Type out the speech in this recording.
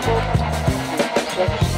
trouble, rejection.